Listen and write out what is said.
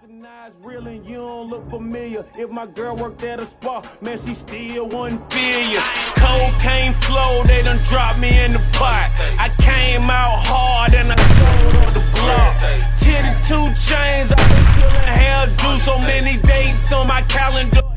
Recognize real and you don't look familiar. If my girl worked at a spa, man, she still wouldn't. Cocaine flow, they done dropped me in the pot. I came out hard and I the block. Tity 2 Chainz, I hell do so many dates on my calendar.